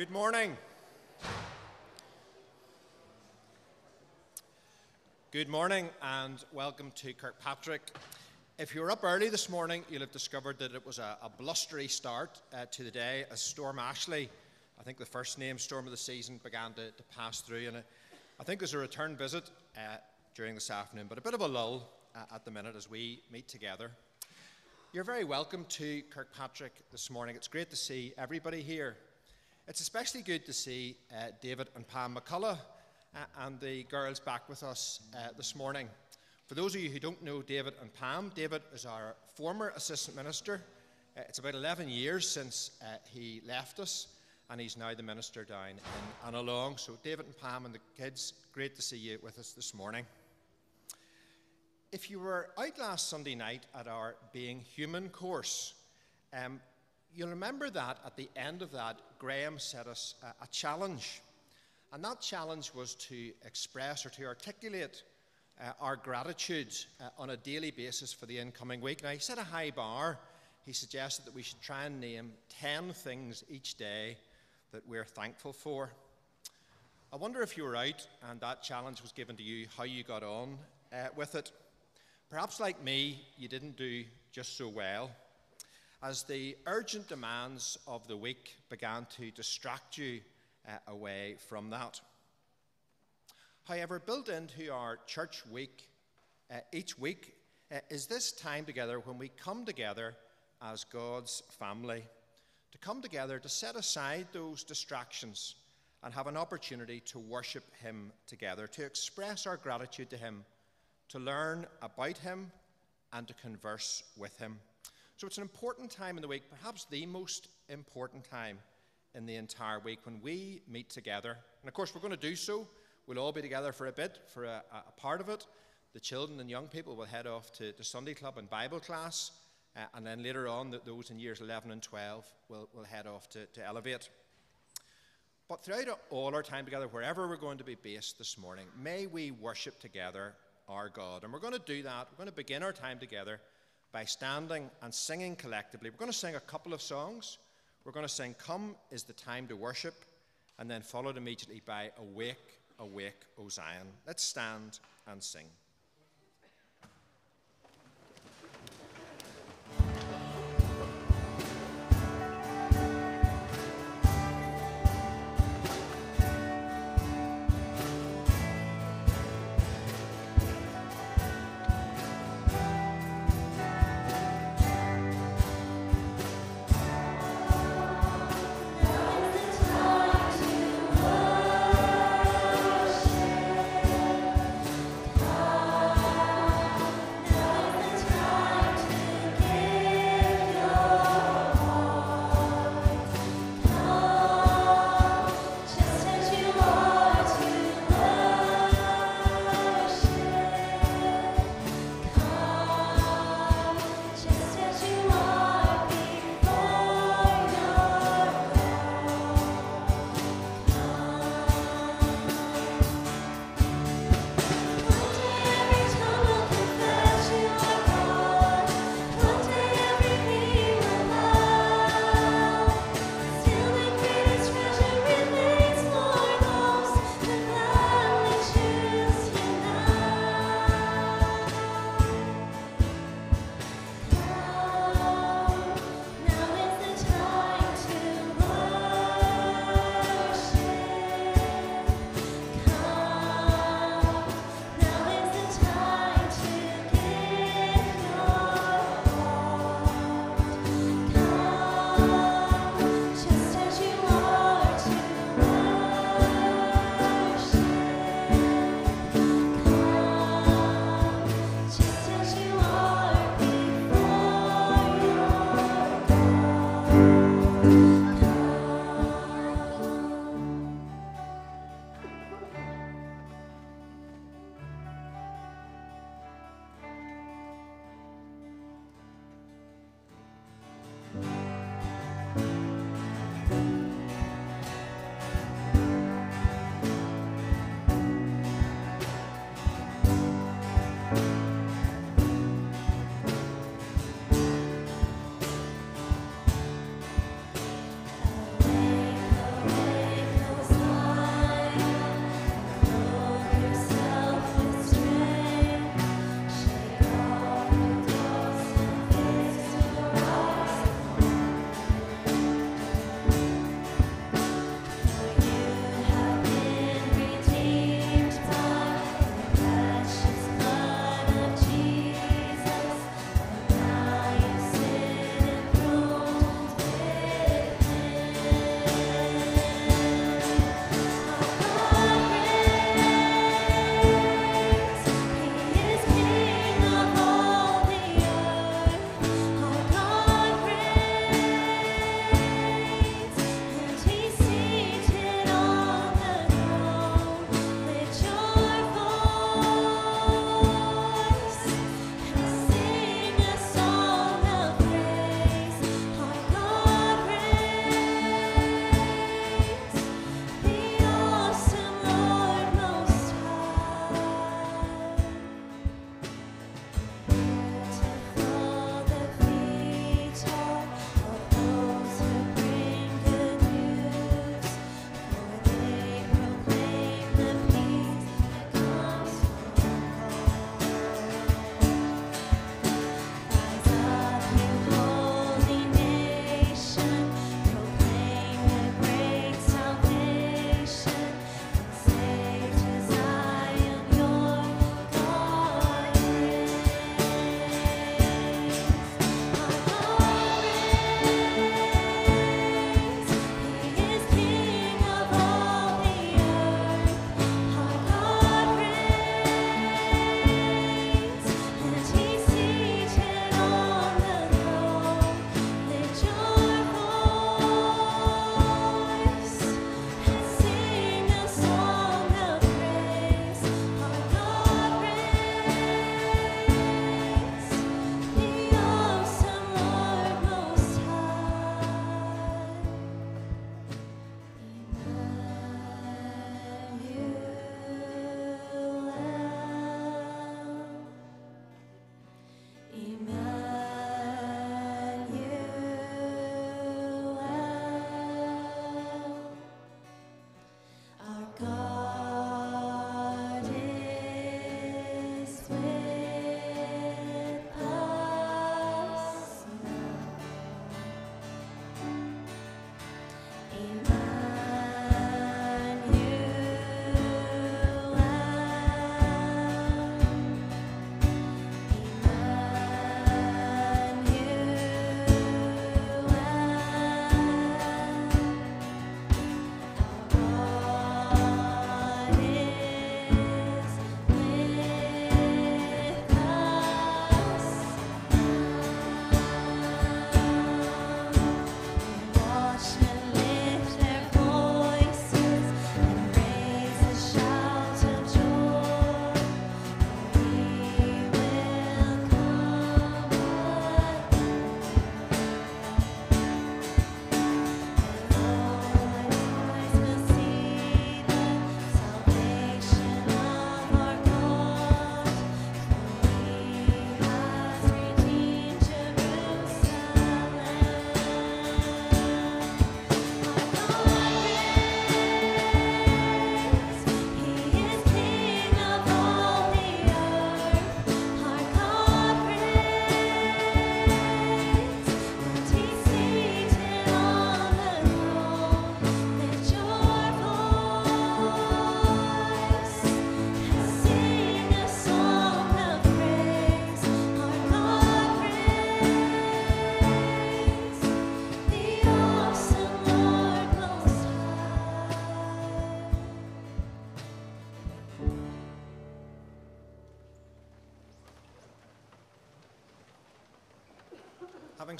Good morning. Good morning and welcome to Kirkpatrick. If you were up early this morning, you'll have discovered that it was a, a blustery start uh, to the day as Storm Ashley, I think the first named storm of the season, began to, to pass through. And I think there's a return visit uh, during this afternoon, but a bit of a lull uh, at the minute as we meet together. You're very welcome to Kirkpatrick this morning. It's great to see everybody here. It's especially good to see uh, David and Pam McCullough uh, and the girls back with us uh, this morning. For those of you who don't know David and Pam, David is our former assistant minister. Uh, it's about 11 years since uh, he left us, and he's now the minister down in Annalong. So, David and Pam and the kids, great to see you with us this morning. If you were out last Sunday night at our Being Human course, um, you'll remember that at the end of that, Graham set us a, a challenge. And that challenge was to express or to articulate uh, our gratitude uh, on a daily basis for the incoming week. Now, he set a high bar. He suggested that we should try and name 10 things each day that we're thankful for. I wonder if you were out and that challenge was given to you, how you got on uh, with it. Perhaps, like me, you didn't do just so well. As the urgent demands of the week began to distract you uh, away from that. However, built into our church week, uh, each week, uh, is this time together when we come together as God's family, to come together to set aside those distractions and have an opportunity to worship Him together, to express our gratitude to Him, to learn about Him, and to converse with Him. So it's an important time in the week, perhaps the most important time in the entire week when we meet together. And of course, we're going to do so. We'll all be together for a bit, for a, a part of it. The children and young people will head off to, the Sunday club and Bible class. Uh, and then later on, the, those in years 11 and 12 will, will head off to, to Elevate. But throughout all our time together, wherever we're going to be based this morning, may we worship together our God. And we're going to do that. We're going to begin our time together by standing and singing collectively. We're going to sing a couple of songs. We're going to sing, Come is the time to worship, and then followed immediately by Awake, Awake, O Zion. Let's stand and sing.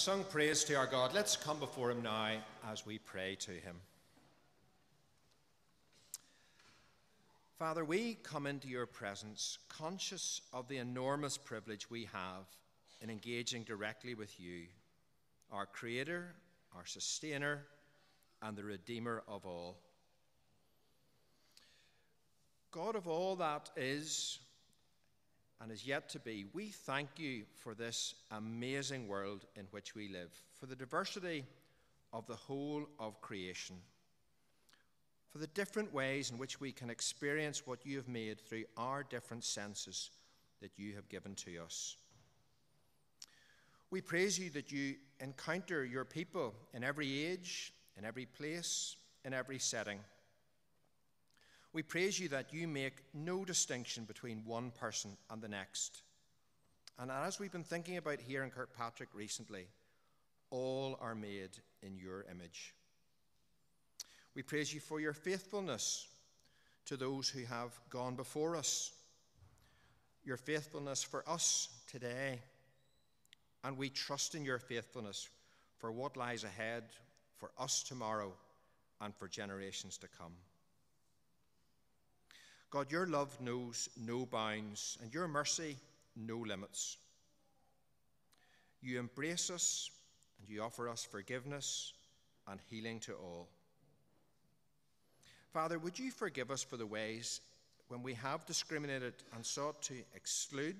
Sung praise to our God, let's come before Him now as we pray to Him. Father, we come into your presence conscious of the enormous privilege we have in engaging directly with you, our Creator, our Sustainer, and the Redeemer of all. God of all that is and is yet to be, we thank you for this amazing world in which we live, for the diversity of the whole of creation, for the different ways in which we can experience what you have made through our different senses that you have given to us. We praise you that you encounter your people in every age, in every place, in every setting. We praise you that you make no distinction between one person and the next. And as we've been thinking about here in Kirkpatrick recently, all are made in your image. We praise you for your faithfulness to those who have gone before us, your faithfulness for us today. And we trust in your faithfulness for what lies ahead for us tomorrow and for generations to come. God, your love knows no bounds, and your mercy no limits. You embrace us, and you offer us forgiveness and healing to all. Father, would you forgive us for the ways when we have discriminated and sought to exclude,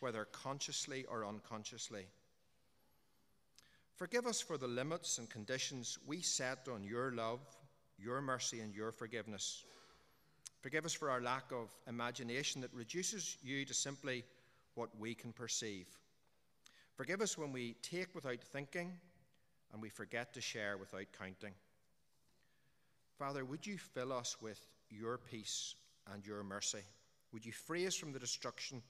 whether consciously or unconsciously? Forgive us for the limits and conditions we set on your love, your mercy, and your forgiveness. Forgive us for our lack of imagination that reduces you to simply what we can perceive. Forgive us when we take without thinking and we forget to share without counting. Father, would you fill us with your peace and your mercy? Would you free us from the destruction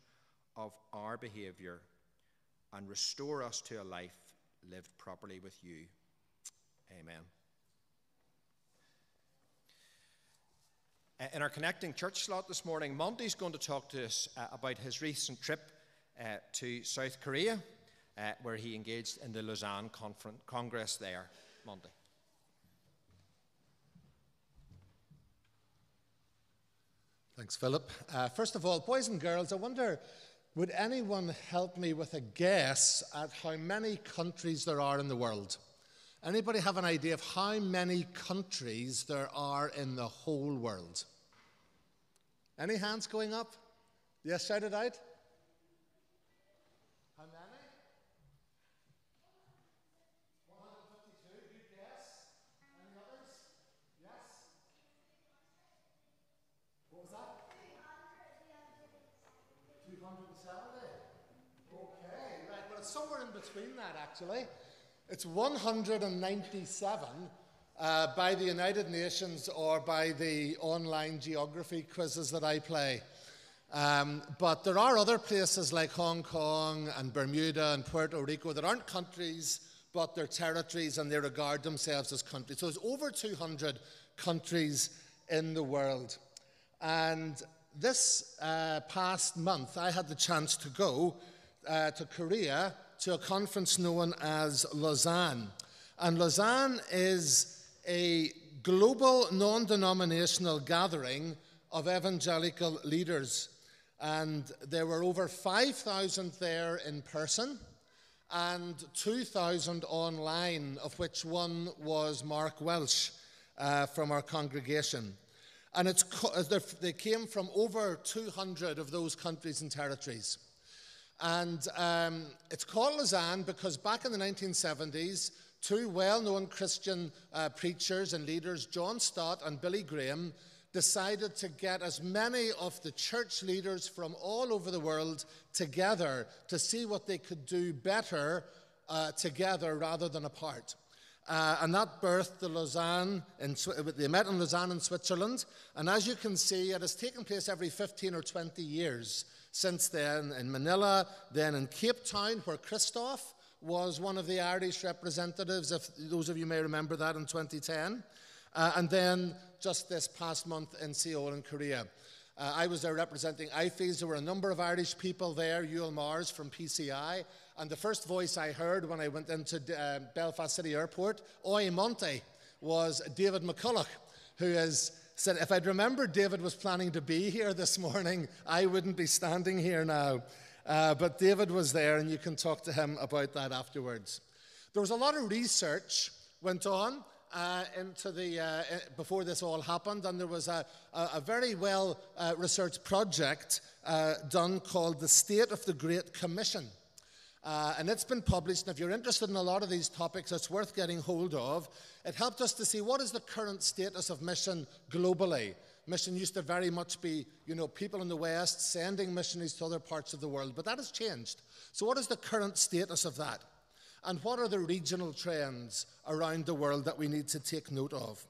of our behaviour and restore us to a life lived properly with you? Amen. In our connecting church slot this morning, Monty's going to talk to us uh, about his recent trip uh, to South Korea, uh, where he engaged in the Lausanne Congress there. Monty. Thanks, Philip. Uh, first of all, boys and girls, I wonder would anyone help me with a guess at how many countries there are in the world? Anybody have an idea of how many countries there are in the whole world? Any hands going up? Yes, shout it out. How many? 152. Good guess. Any others? Yes? What was that? 270. Okay, right. Well, it's somewhere in between that, actually. It's 197 uh, by the United Nations or by the online geography quizzes that I play. Um, but there are other places like Hong Kong and Bermuda and Puerto Rico that aren't countries, but they're territories and they regard themselves as countries. So there's over 200 countries in the world. And this uh, past month, I had the chance to go uh, to Korea to a conference known as Lausanne. And Lausanne is a global non denominational gathering of evangelical leaders. And there were over 5,000 there in person and 2,000 online, of which one was Mark Welsh uh, from our congregation. And it's, they came from over 200 of those countries and territories. And um, it's called Lausanne because back in the 1970s, two well known Christian uh, preachers and leaders, John Stott and Billy Graham, decided to get as many of the church leaders from all over the world together to see what they could do better uh, together rather than apart. Uh, and that birthed the Lausanne, in, they met in Lausanne in Switzerland. And as you can see, it has taken place every 15 or 20 years since then in Manila, then in Cape Town, where Christoph was one of the Irish representatives, if those of you may remember that in 2010, uh, and then just this past month in Seoul in Korea. Uh, I was there representing IFES. There were a number of Irish people there, Yuel Mars from PCI. And the first voice I heard when I went into uh, Belfast City Airport, Oi Monty, was David McCulloch, who has said, if I'd remembered David was planning to be here this morning, I wouldn't be standing here now. Uh, but David was there, and you can talk to him about that afterwards. There was a lot of research went on uh, into the uh, before this all happened, and there was a, a, a very well uh, researched project uh, done called the State of the Great Commission. Uh, and it's been published. And if you're interested in a lot of these topics, it's worth getting hold of. It helped us to see what is the current status of mission globally. Mission used to very much be, you know, people in the West sending missionaries to other parts of the world, but that has changed. So, what is the current status of that? And what are the regional trends around the world that we need to take note of?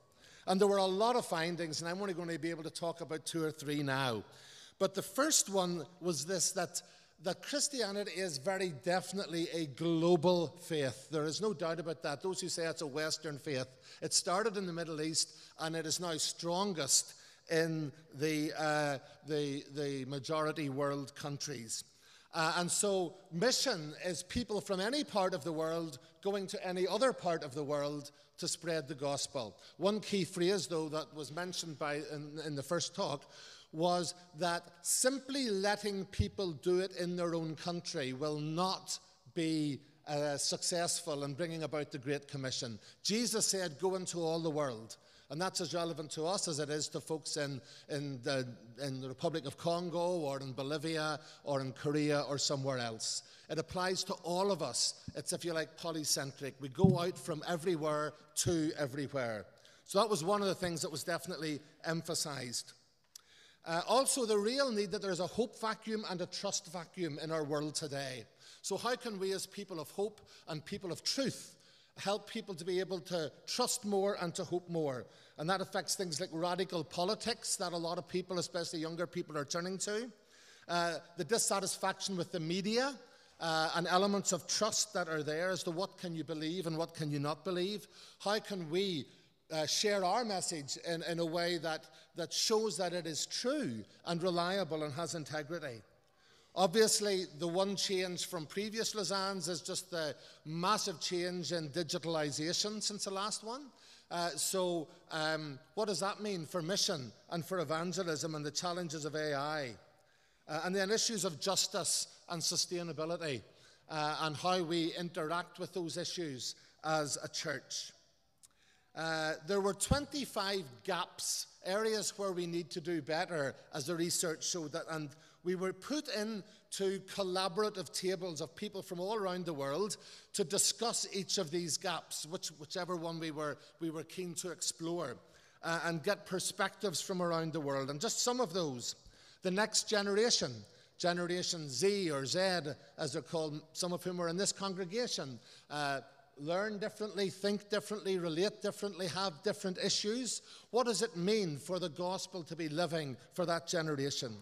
And there were a lot of findings, and I'm only going to be able to talk about two or three now. But the first one was this that that Christianity is very definitely a global faith. There is no doubt about that. Those who say it's a Western faith, it started in the Middle East and it is now strongest in the, uh, the, the majority world countries. Uh, and so, mission is people from any part of the world going to any other part of the world to spread the gospel. One key phrase, though, that was mentioned by, in, in the first talk was that simply letting people do it in their own country will not be uh, successful in bringing about the Great Commission. Jesus said, Go into all the world. And that's as relevant to us as it is to folks in, in, the, in the Republic of Congo or in Bolivia or in Korea or somewhere else. It applies to all of us. It's, if you like, polycentric. We go out from everywhere to everywhere. So that was one of the things that was definitely emphasized. Uh, also, the real need that there's a hope vacuum and a trust vacuum in our world today. So, how can we, as people of hope and people of truth, help people to be able to trust more and to hope more? And that affects things like radical politics that a lot of people, especially younger people, are turning to, uh, the dissatisfaction with the media. Uh, and elements of trust that are there as to what can you believe and what can you not believe how can we uh, share our message in, in a way that, that shows that it is true and reliable and has integrity. Obviously, the one change from previous Lausanne's is just the massive change in digitalization since the last one. Uh, so, um, what does that mean for mission and for evangelism and the challenges of AI? Uh, and then issues of justice and sustainability uh, and how we interact with those issues as a church. Uh, there were 25 gaps, areas where we need to do better, as the research showed that, and we were put into collaborative tables of people from all around the world to discuss each of these gaps, which, whichever one we were, we were keen to explore, uh, and get perspectives from around the world. And just some of those. The next generation, Generation Z or Z, as they're called, some of whom are in this congregation, uh, learn differently, think differently, relate differently, have different issues. What does it mean for the gospel to be living for that generation?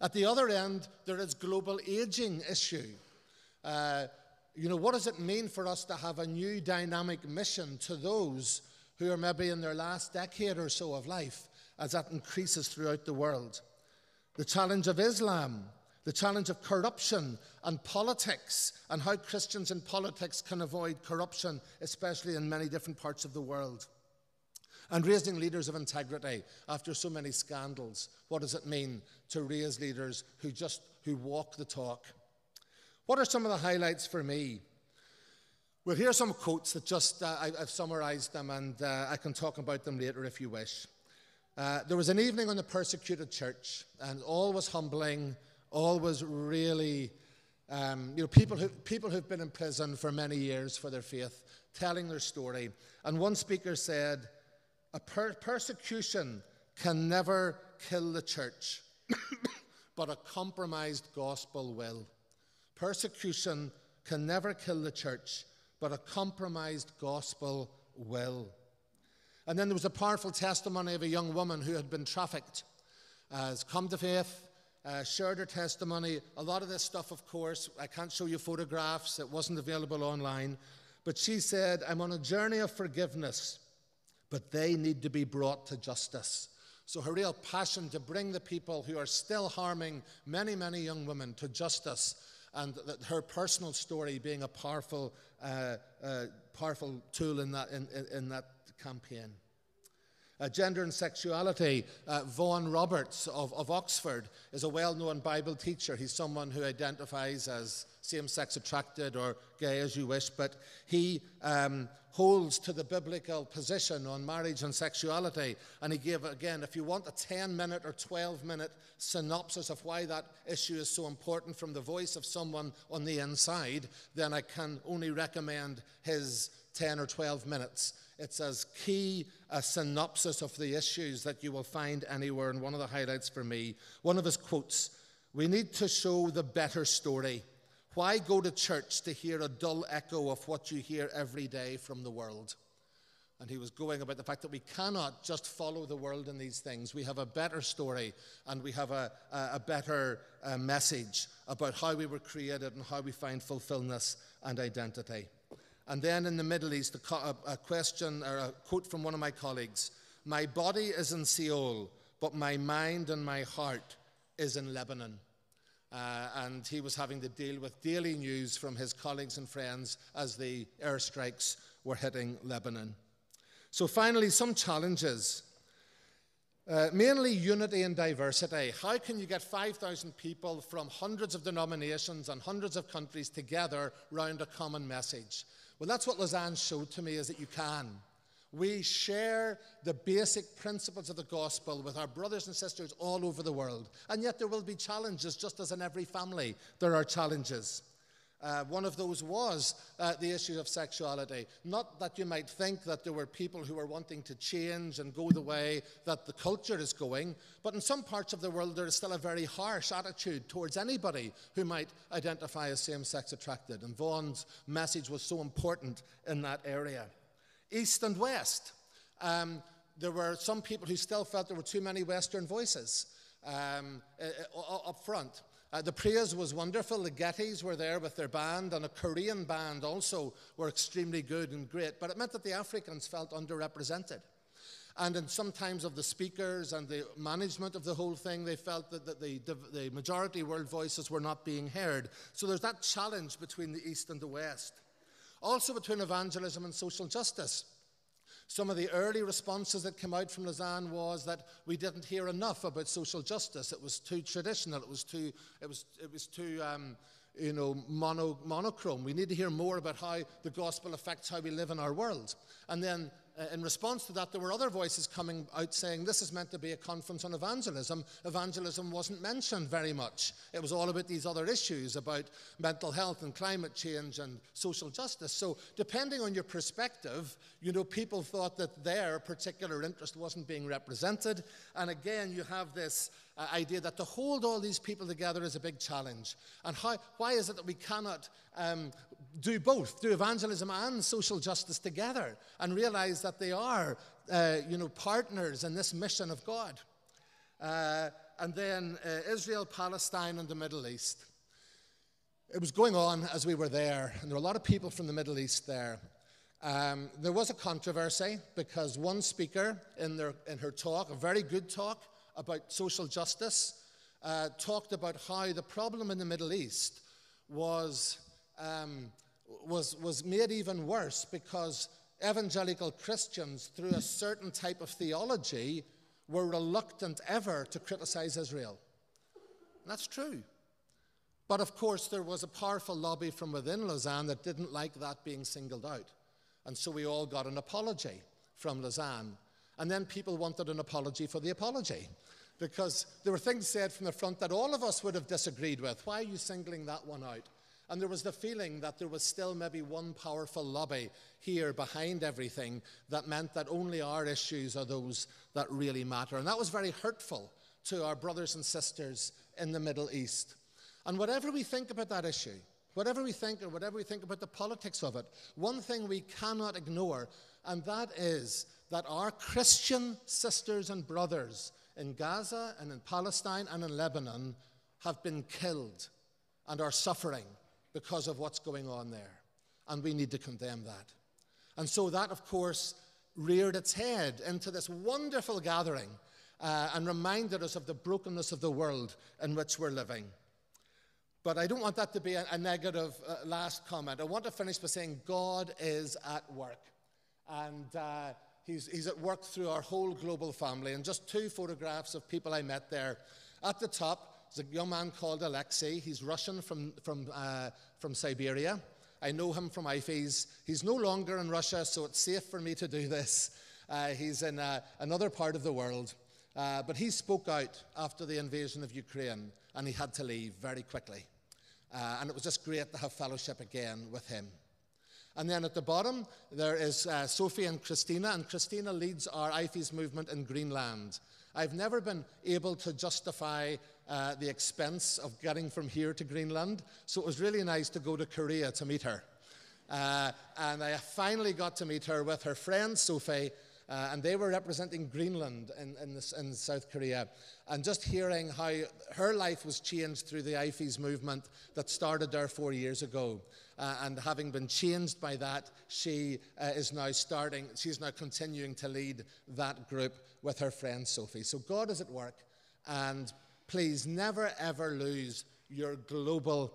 At the other end, there is global aging issue. Uh, you know, what does it mean for us to have a new dynamic mission to those who are maybe in their last decade or so of life as that increases throughout the world? The challenge of Islam, the challenge of corruption and politics, and how Christians in politics can avoid corruption, especially in many different parts of the world. And raising leaders of integrity after so many scandals. What does it mean to raise leaders who just who walk the talk? What are some of the highlights for me? Well, here are some quotes that just uh, I, have summarized them, and uh, I can talk about them later if you wish. Uh, there was an evening on the persecuted church, and all was humbling always really, um, you know, people, who, people who've been in prison for many years for their faith, telling their story. And one speaker said, a per- persecution can never kill the church, but a compromised gospel will. Persecution can never kill the church, but a compromised gospel will. And then there was a powerful testimony of a young woman who had been trafficked, has come to faith, uh, shared her testimony. A lot of this stuff, of course, I can't show you photographs, it wasn't available online. But she said, I'm on a journey of forgiveness, but they need to be brought to justice. So, her real passion to bring the people who are still harming many, many young women to justice, and that her personal story being a powerful, uh, uh, powerful tool in that, in, in that campaign. Uh, gender and sexuality. Uh, Vaughan Roberts of, of Oxford is a well known Bible teacher. He's someone who identifies as same sex attracted or gay as you wish, but he um, holds to the biblical position on marriage and sexuality. And he gave, again, if you want a 10 minute or 12 minute synopsis of why that issue is so important from the voice of someone on the inside, then I can only recommend his 10 or 12 minutes. It's as key a synopsis of the issues that you will find anywhere, and one of the highlights for me. One of his quotes We need to show the better story. Why go to church to hear a dull echo of what you hear every day from the world? And he was going about the fact that we cannot just follow the world in these things. We have a better story and we have a, a, a better uh, message about how we were created and how we find fulfillment and identity. And then in the Middle East, a, a question or a quote from one of my colleagues My body is in Seoul, but my mind and my heart is in Lebanon. Uh, and he was having to deal with daily news from his colleagues and friends as the airstrikes were hitting Lebanon. So, finally, some challenges. Uh, mainly unity and diversity. How can you get 5,000 people from hundreds of denominations and hundreds of countries together round a common message? Well, that's what Lausanne showed to me is that you can. We share the basic principles of the gospel with our brothers and sisters all over the world. And yet there will be challenges, just as in every family, there are challenges. Uh, one of those was uh, the issue of sexuality. Not that you might think that there were people who were wanting to change and go the way that the culture is going, but in some parts of the world there is still a very harsh attitude towards anybody who might identify as same sex attracted. And Vaughan's message was so important in that area. East and West. Um, there were some people who still felt there were too many Western voices um, uh, up front. Uh, the praise was wonderful. The Gettys were there with their band, and a Korean band also were extremely good and great. But it meant that the Africans felt underrepresented. And in sometimes of the speakers and the management of the whole thing, they felt that, that the, the majority world voices were not being heard. So there's that challenge between the East and the West. Also between evangelism and social justice. Some of the early responses that came out from Lausanne was that we didn't hear enough about social justice. It was too traditional. It was too, it was, it was too um, you know, mono, monochrome. We need to hear more about how the gospel affects how we live in our world. And then in response to that, there were other voices coming out saying this is meant to be a conference on evangelism. Evangelism wasn't mentioned very much. It was all about these other issues about mental health and climate change and social justice. So, depending on your perspective, you know, people thought that their particular interest wasn't being represented. And again, you have this uh, idea that to hold all these people together is a big challenge. And how, why is it that we cannot um, do both, do evangelism and social justice together, and realize that they are, uh, you know, partners in this mission of God? Uh, and then uh, Israel, Palestine, and the Middle East. It was going on as we were there, and there were a lot of people from the Middle East there. Um, there was a controversy because one speaker in, their, in her talk, a very good talk, about social justice, uh, talked about how the problem in the Middle East was, um, was, was made even worse because evangelical Christians, through a certain type of theology, were reluctant ever to criticize Israel. And that's true. But of course, there was a powerful lobby from within Lausanne that didn't like that being singled out. And so we all got an apology from Lausanne. And then people wanted an apology for the apology because there were things said from the front that all of us would have disagreed with. Why are you singling that one out? And there was the feeling that there was still maybe one powerful lobby here behind everything that meant that only our issues are those that really matter. And that was very hurtful to our brothers and sisters in the Middle East. And whatever we think about that issue, whatever we think or whatever we think about the politics of it, one thing we cannot ignore, and that is that our Christian sisters and brothers in Gaza and in Palestine and in Lebanon have been killed and are suffering because of what's going on there. And we need to condemn that. And so that, of course, reared its head into this wonderful gathering uh, and reminded us of the brokenness of the world in which we're living. But I don't want that to be a, a negative uh, last comment. I want to finish by saying God is at work. And uh, he's, he's at work through our whole global family. And just two photographs of people I met there. At the top is a young man called Alexei. He's Russian from, from, uh, from Siberia. I know him from IFES. He's no longer in Russia, so it's safe for me to do this. Uh, he's in uh, another part of the world. Uh, but he spoke out after the invasion of Ukraine, and he had to leave very quickly. Uh, and it was just great to have fellowship again with him. And then at the bottom, there is uh, Sophie and Christina, and Christina leads our IFES movement in Greenland. I've never been able to justify uh, the expense of getting from here to Greenland, so it was really nice to go to Korea to meet her. Uh, and I finally got to meet her with her friend Sophie uh, and they were representing Greenland in, in, in, South Korea. And just hearing how her life was changed through the IFES movement that started there four years ago. Uh, and having been changed by that, she uh, is now starting, she's now continuing to lead that group with her friend Sophie. So God is at work, and please never ever lose your global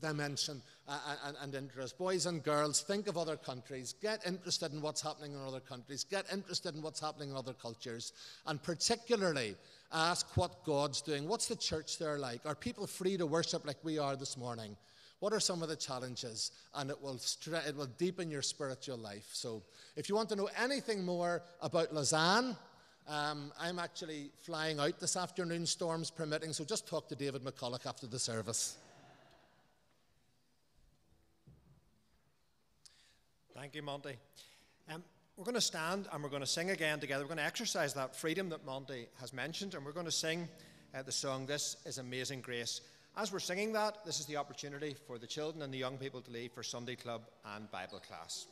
dimension uh, and, and, interest. Boys and girls, think of other countries. Get interested in what's happening in other countries. Get interested in what's happening in other cultures. And particularly, ask what God's doing. What's the church there like? Are people free to worship like we are this morning? What are some of the challenges? And it will, stre- it will deepen your spiritual life. So, if you want to know anything more about Lausanne, um, I'm actually flying out this afternoon, storms permitting, so just talk to David McCulloch after the service. Thank you, Monty. Um, we're going to stand and we're going to sing again together. We're going to exercise that freedom that Monty has mentioned, and we're going to sing uh, the song, This is Amazing Grace. As we're singing that, this is the opportunity for the children and the young people to leave for Sunday club and Bible class.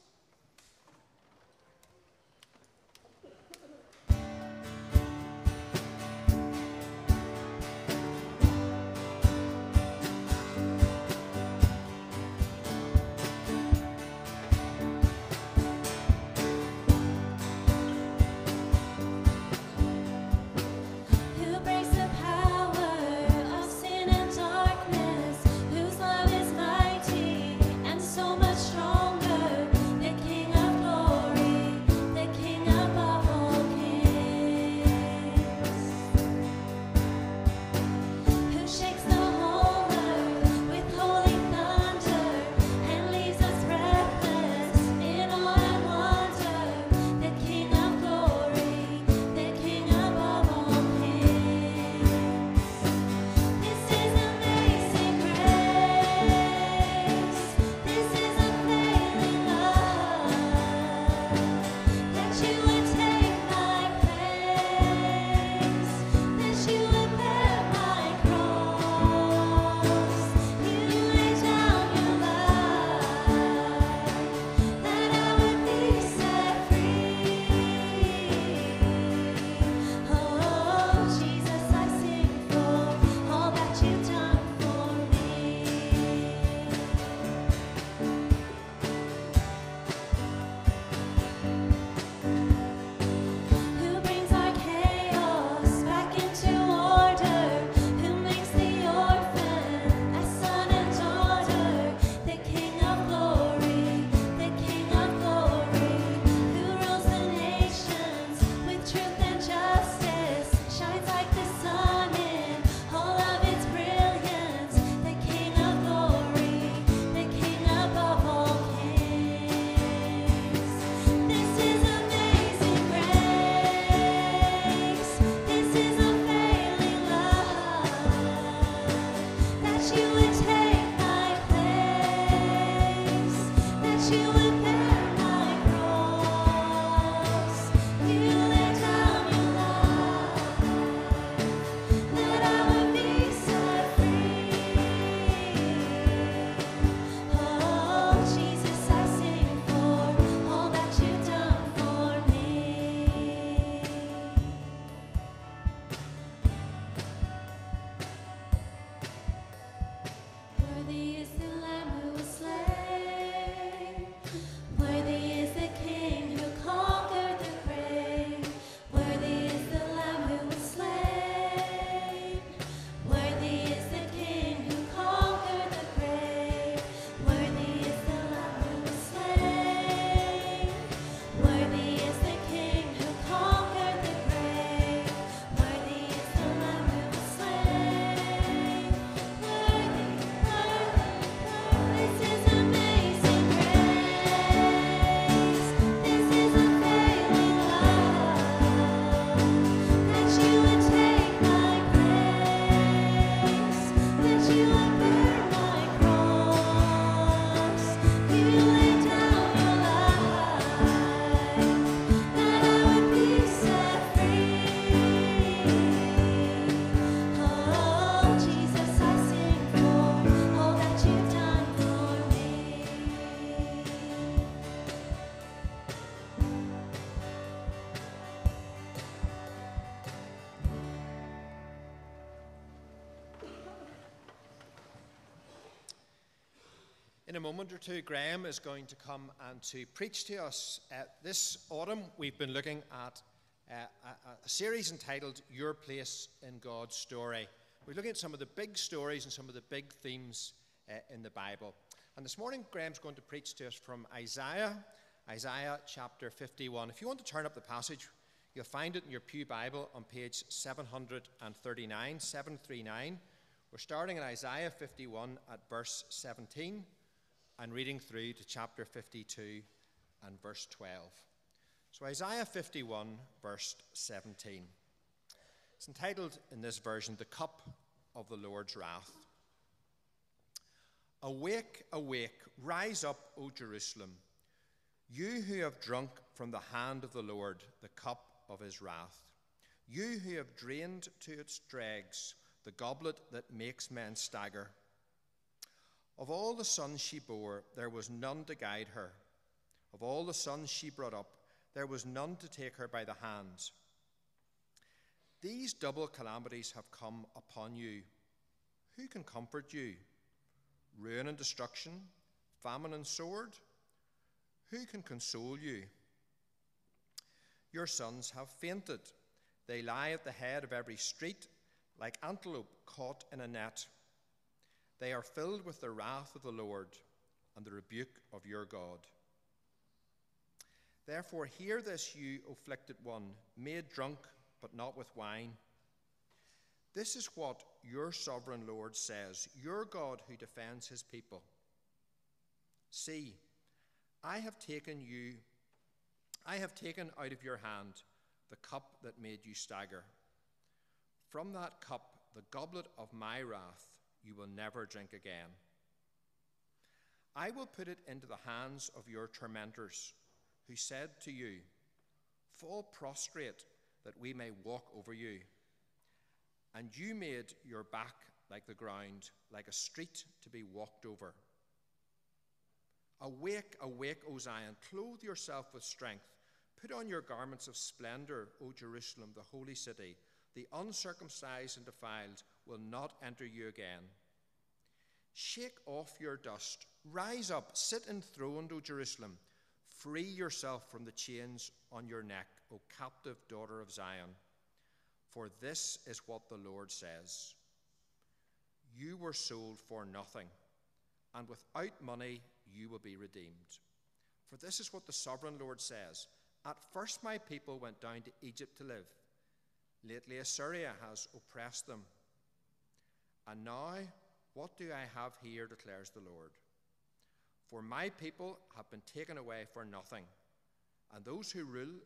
Thank you. Moment or two, Graham is going to come and to preach to us. Uh, this autumn, we've been looking at uh, a, a, series entitled Your Place in God's Story. We're looking at some of the big stories and some of the big themes uh, in the Bible. And this morning, Graham's going to preach to us from Isaiah, Isaiah chapter 51. If you want to turn up the passage, you'll find it in your Pew Bible on page 739, 739. We're starting in Isaiah 51 at verse 17 and reading through to chapter 52 and verse 12. So, Isaiah 51, verse 17. It's entitled in this version, The Cup of the Lord's Wrath. Awake, awake, rise up, O Jerusalem, you who have drunk from the hand of the Lord the cup of his wrath, you who have drained to its dregs the goblet that makes men stagger. Of all the sons she bore, there was none to guide her. Of all the sons she brought up, there was none to take her by the hands. These double calamities have come upon you. Who can comfort you? Ruin and destruction, famine and sword? Who can console you? Your sons have fainted. They lie at the head of every street like antelope caught in a net. They are filled with the wrath of the Lord and the rebuke of your God. Therefore, hear this, you afflicted one, made drunk, but not with wine. This is what your sovereign Lord says, your God who defends his people. See, I have taken you, I have taken out of your hand the cup that made you stagger. From that cup, the goblet of my wrath, you will never drink again. I will put it into the hands of your tormentors, who said to you, Fall prostrate, that we may walk over you. And you made your back like the ground, like a street to be walked over. Awake, awake, O Zion, clothe yourself with strength. Put on your garments of splendor, O Jerusalem, the holy city. The uncircumcised and defiled will not enter you again. Shake off your dust. Rise up, sit enthroned, O Jerusalem. Free yourself from the chains on your neck, O captive daughter of Zion. For this is what the Lord says You were sold for nothing, and without money you will be redeemed. For this is what the sovereign Lord says At first my people went down to Egypt to live. Lately, Assyria has oppressed them. And now, what do I have here, declares the Lord? For my people have been taken away for nothing, and those who rule,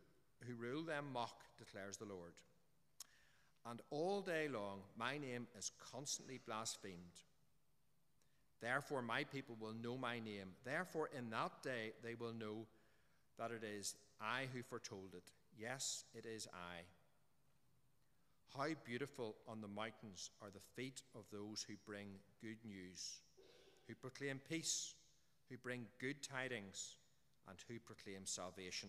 who rule them mock, declares the Lord. And all day long, my name is constantly blasphemed. Therefore, my people will know my name. Therefore, in that day, they will know that it is I who foretold it. Yes, it is I. How beautiful on the mountains are the feet of those who bring good news, who proclaim peace, who bring good tidings, and who proclaim salvation,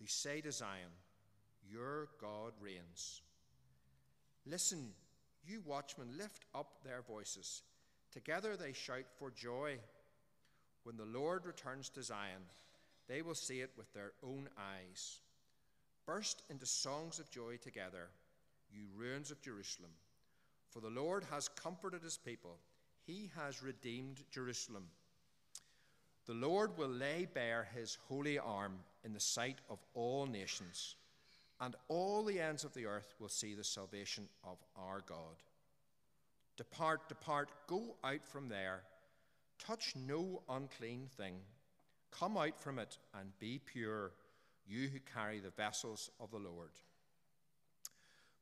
who say to Zion, Your God reigns. Listen, you watchmen, lift up their voices. Together they shout for joy. When the Lord returns to Zion, they will see it with their own eyes. Burst into songs of joy together you ruins of Jerusalem. For the Lord has comforted his people, he has redeemed Jerusalem. The Lord will lay bare his holy arm in the sight of all nations, and all the ends of the earth will see the salvation of our God. Depart, depart, go out from there. Touch no unclean thing. Come out from it and be pure, you who carry the vessels of the Lord.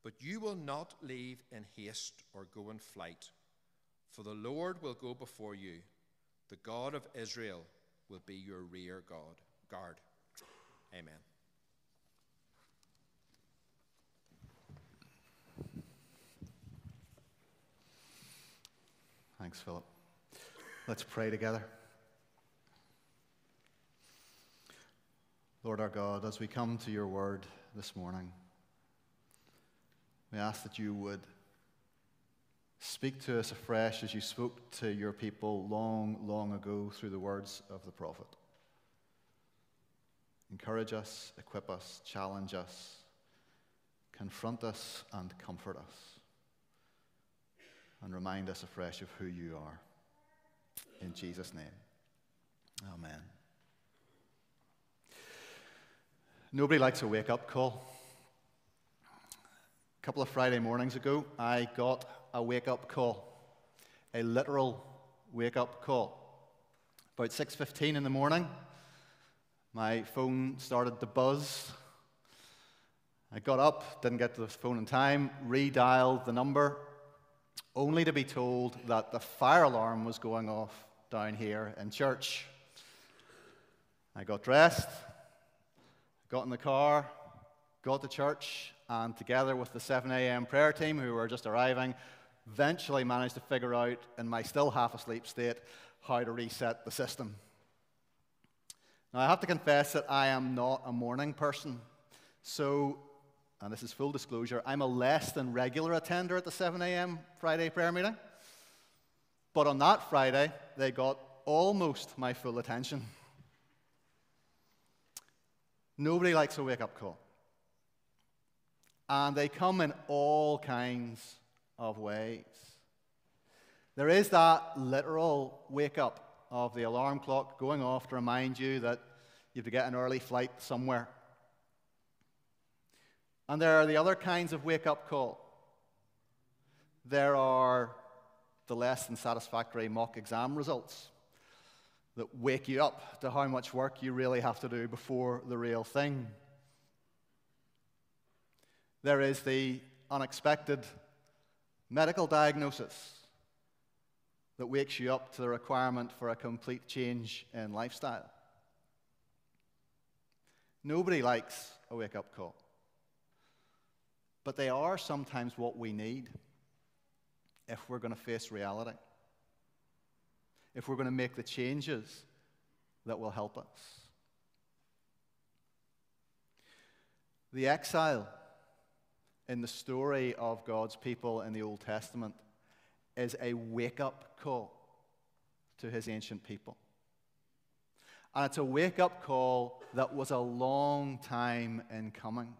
But you will not leave in haste or go in flight, for the Lord will go before you. The God of Israel will be your rear God, guard. Amen. Thanks, Philip. Let's pray together. Lord our God, as we come to your word this morning, we ask that you would Speak to us afresh as you spoke to your people long, long ago through the words of the prophet. Encourage us, equip us, challenge us, confront us, and comfort us. And remind us afresh of who you are. In Jesus' name, amen. Nobody likes a wake up call. A couple of Friday mornings ago, I got a wake up call, a literal wake up call. About 6:15 in the morning, my phone started to buzz. I got up, didn't get to the phone in time, redialed the number, only to be told that the fire alarm was going off down here in church. I got dressed, got in the car, got to church, and together with the 7 a.m. prayer team who were just arriving, eventually managed to figure out, in my still half asleep state, how to reset the system. Now, I have to confess that I am not a morning person. So, and this is full disclosure, I'm a less than regular attender at the 7 a.m. Friday prayer meeting. But on that Friday, they got almost my full attention. Nobody likes a wake up call. And they come in all kinds of ways. There is that literal wake up of the alarm clock going off to remind you that you have to get an early flight somewhere. And there are the other kinds of wake up call. There are the less than satisfactory mock exam results that wake you up to how much work you really have to do before the real thing. There is the unexpected medical diagnosis that wakes you up to the requirement for a complete change in lifestyle. Nobody likes a wake up call, but they are sometimes what we need if we're going to face reality, if we're going to make the changes that will help us. The exile in the story of God's people in the Old Testament is a wake up call to his ancient people. And it's a wake up call that was a long time in coming.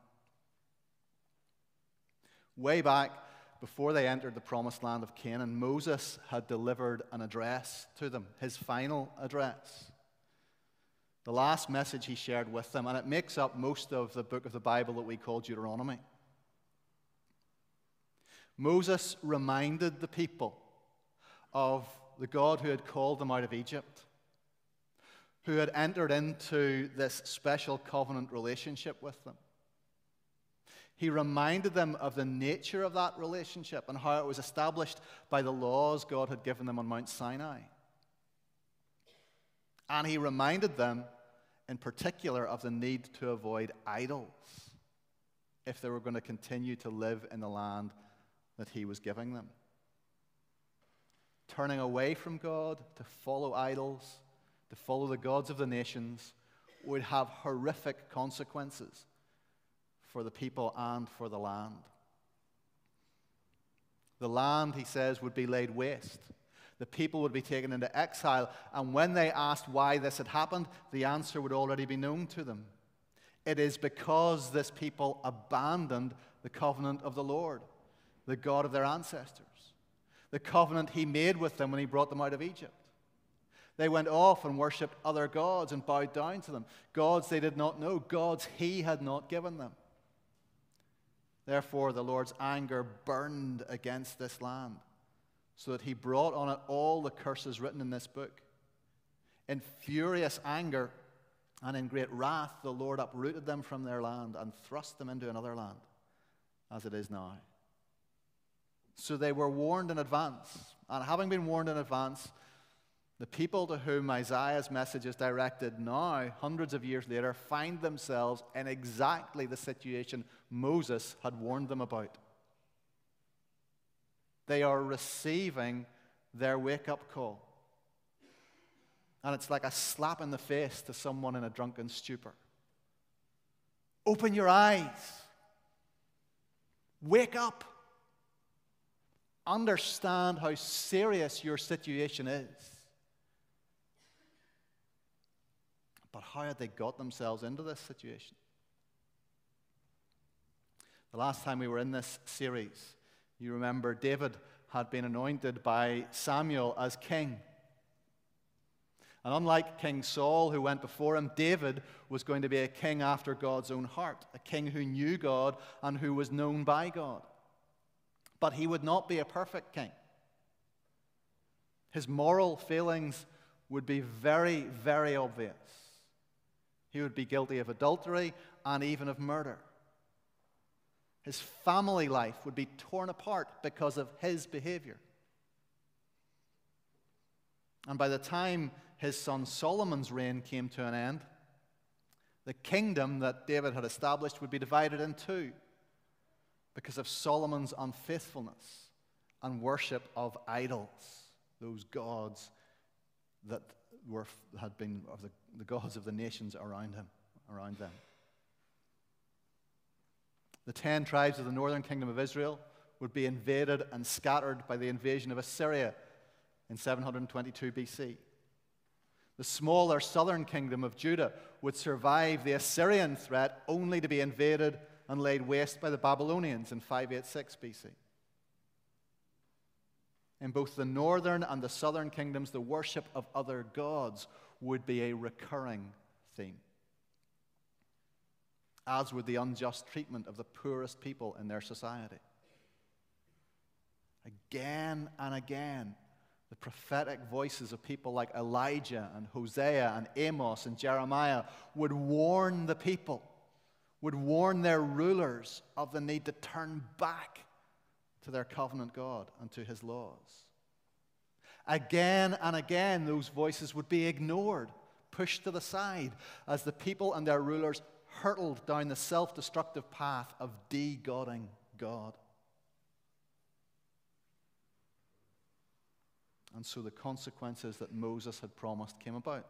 Way back before they entered the promised land of Canaan, Moses had delivered an address to them, his final address. The last message he shared with them, and it makes up most of the book of the Bible that we call Deuteronomy. Moses reminded the people of the God who had called them out of Egypt, who had entered into this special covenant relationship with them. He reminded them of the nature of that relationship and how it was established by the laws God had given them on Mount Sinai. And he reminded them, in particular, of the need to avoid idols if they were going to continue to live in the land that he was giving them. Turning away from God to follow idols, to follow the gods of the nations, would have horrific consequences for the people and for the land. The land, he says, would be laid waste. The people would be taken into exile. And when they asked why this had happened, the answer would already be known to them. It is because this people abandoned the covenant of the Lord the God of their ancestors, the covenant he made with them when he brought them out of Egypt. They went off and worshipped other gods and bowed down to them, gods they did not know, gods he had not given them. Therefore, the Lord's anger burned against this land, so that he brought on it all the curses written in this book. In furious anger and in great wrath, the Lord uprooted them from their land and thrust them into another land, as it is now. So they were warned in advance. And having been warned in advance, the people to whom Isaiah's message is directed now, hundreds of years later, find themselves in exactly the situation Moses had warned them about. They are receiving their wake up call. And it's like a slap in the face to someone in a drunken stupor. Open your eyes. Wake up. Understand how serious your situation is. But how had they got themselves into this situation? The last time we were in this series, you remember David had been anointed by Samuel as king. And unlike King Saul, who went before him, David was going to be a king after God's own heart, a king who knew God and who was known by God. But he would not be a perfect king. His moral failings would be very, very obvious. He would be guilty of adultery and even of murder. His family life would be torn apart because of his behavior. And by the time his son Solomon's reign came to an end, the kingdom that David had established would be divided in two because of Solomon's unfaithfulness and worship of idols, those gods that were, had been of the, the gods of the nations around him, around them. The ten tribes of the northern kingdom of Israel would be invaded and scattered by the invasion of Assyria in 722 BC. The smaller southern kingdom of Judah would survive the Assyrian threat only to be invaded and laid waste by the Babylonians in 586 BC. In both the northern and the southern kingdoms, the worship of other gods would be a recurring theme, as would the unjust treatment of the poorest people in their society. Again and again, the prophetic voices of people like Elijah and Hosea and Amos and Jeremiah would warn the people, would warn their rulers of the need to turn back to their covenant God and to his laws. Again and again, those voices would be ignored, pushed to the side, as the people and their rulers hurtled down the self destructive path of de godding God. And so the consequences that Moses had promised came about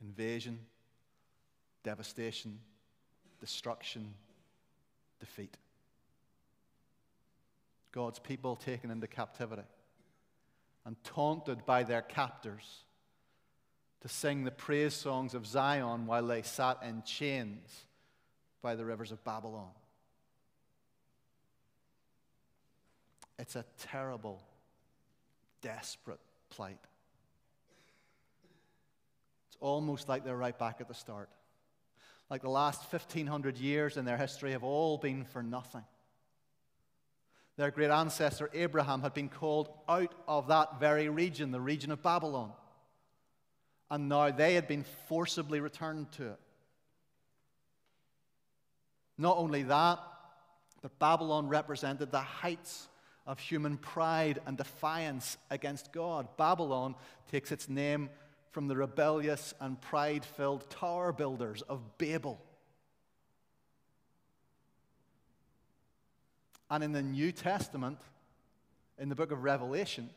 invasion, devastation, destruction, defeat. God's people taken into captivity and taunted by their captors to sing the praise songs of Zion while they sat in chains by the rivers of Babylon. It's a terrible desperate plight. It's almost like they're right back at the start. Like the last 1500 years in their history have all been for nothing. Their great ancestor Abraham had been called out of that very region, the region of Babylon. And now they had been forcibly returned to it. Not only that, but Babylon represented the heights of human pride and defiance against God. Babylon takes its name from the rebellious and pride filled tower builders of Babel. And in the New Testament, in the book of Revelation,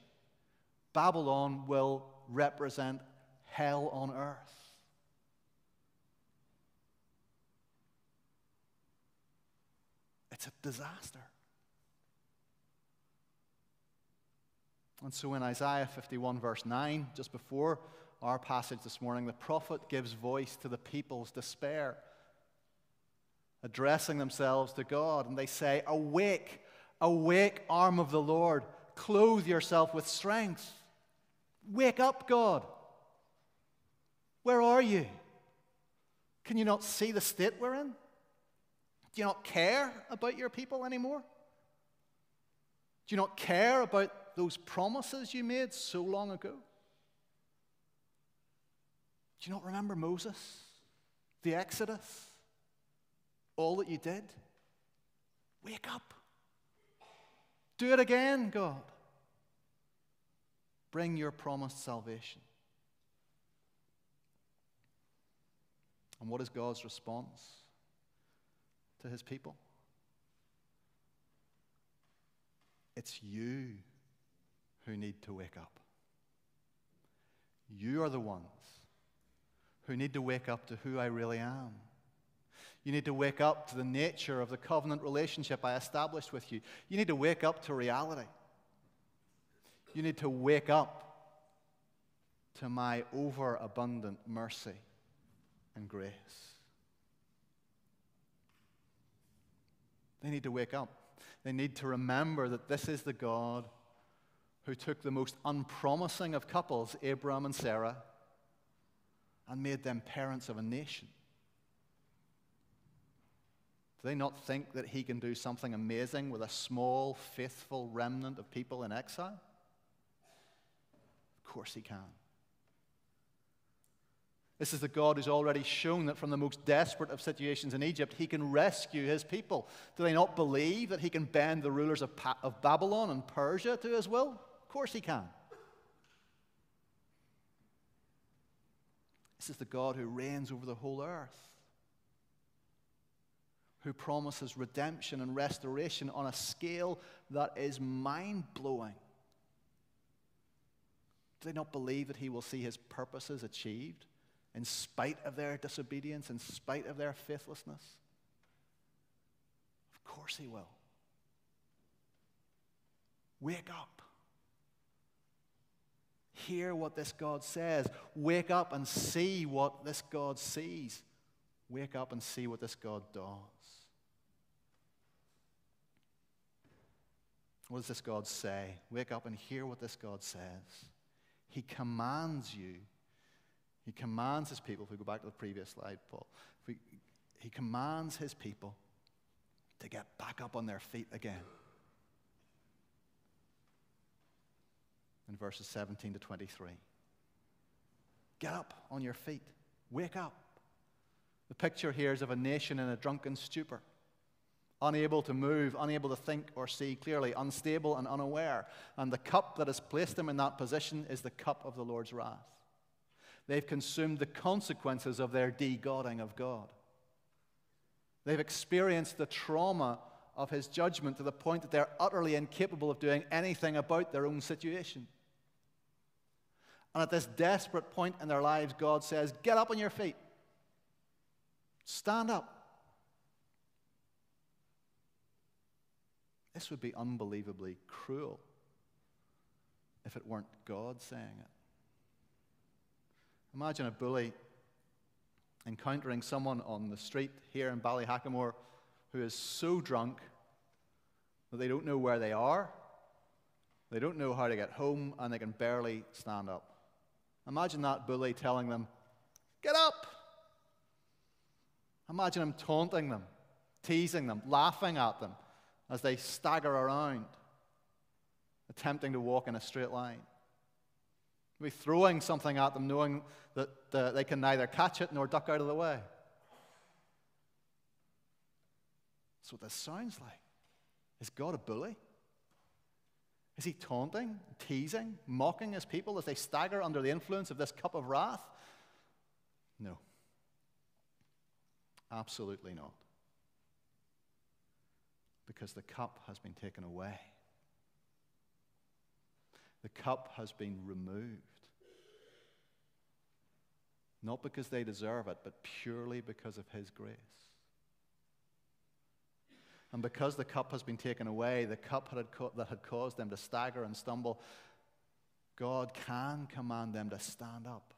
Babylon will represent hell on earth. It's a disaster. And so in Isaiah 51, verse 9, just before our passage this morning, the prophet gives voice to the people's despair, addressing themselves to God. And they say, Awake, awake, arm of the Lord, clothe yourself with strength. Wake up, God. Where are you? Can you not see the state we're in? Do you not care about your people anymore? Do you not care about those promises you made so long ago? Do you not remember Moses, the Exodus, all that you did? Wake up. Do it again, God. Bring your promised salvation. And what is God's response to his people? It's you who need to wake up. You are the ones who need to wake up to who I really am. You need to wake up to the nature of the covenant relationship I established with you. You need to wake up to reality. You need to wake up to my overabundant mercy and grace. They need to wake up. They need to remember that this is the God who took the most unpromising of couples, Abraham and Sarah, and made them parents of a nation. Do they not think that he can do something amazing with a small, faithful remnant of people in exile? Of course he can. This is the God who's already shown that from the most desperate of situations in Egypt, he can rescue his people. Do they not believe that he can bend the rulers of, pa- of Babylon and Persia to his will? Of course he can. This is the God who reigns over the whole earth, who promises redemption and restoration on a scale that is mind blowing. Do they not believe that he will see his purposes achieved? in spite of their disobedience, in spite of their faithlessness? Of course He will. Wake up. Hear what this God says. Wake up and see what this God sees. Wake up and see what this God does. What does this God say? Wake up and hear what this God says. He commands you he commands his people, if we go back to the previous slide, Paul, we, he commands his people to get back up on their feet again. In verses 17 to 23. Get up on your feet. Wake up. The picture here is of a nation in a drunken stupor, unable to move, unable to think or see clearly, unstable and unaware. And the cup that has placed them in that position is the cup of the Lord's wrath. They've consumed the consequences of their de-godding of God. They've experienced the trauma of his judgment to the point that they're utterly incapable of doing anything about their own situation. And at this desperate point in their lives, God says, Get up on your feet. Stand up. This would be unbelievably cruel if it weren't God saying it. Imagine a bully encountering someone on the street here in Ballyhackamore who is so drunk that they don't know where they are, they don't know how to get home, and they can barely stand up. Imagine that bully telling them, Get up! Imagine him taunting them, teasing them, laughing at them as they stagger around, attempting to walk in a straight line. Be throwing something at them, knowing that uh, they can neither catch it nor duck out of the way. That's what this sounds like. Is God a bully? Is he taunting, teasing, mocking his people as they stagger under the influence of this cup of wrath? No. Absolutely not. Because the cup has been taken away. The cup has been removed. Not because they deserve it, but purely because of His grace. And because the cup has been taken away, the cup that had, co- that had caused them to stagger and stumble, God can command them to stand up,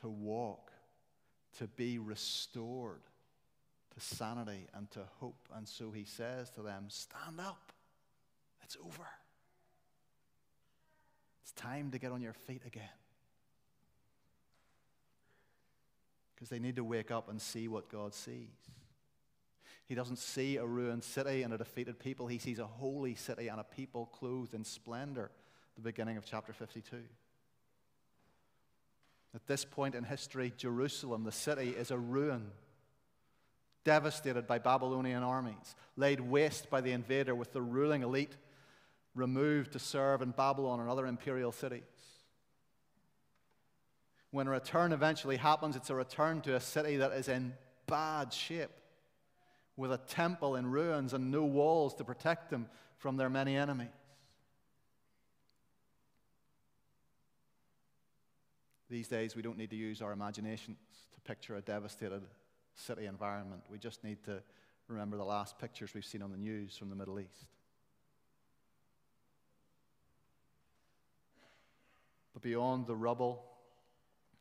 to walk, to be restored to sanity and to hope. And so he says to them, Stand up. It's over. It's time to get on your feet again. because they need to wake up and see what God sees. He doesn't see a ruined city and a defeated people. He sees a holy city and a people clothed in splendor, the beginning of chapter 52. At this point in history, Jerusalem, the city, is a ruin, devastated by Babylonian armies, laid waste by the invader with the ruling elite removed to serve in Babylon and other imperial cities. When a return eventually happens, it's a return to a city that is in bad shape, with a temple in ruins and no walls to protect them from their many enemies. These days, we don't need to use our imaginations to picture a devastated city environment. We just need to remember the last pictures we've seen on the news from the Middle East. But beyond the rubble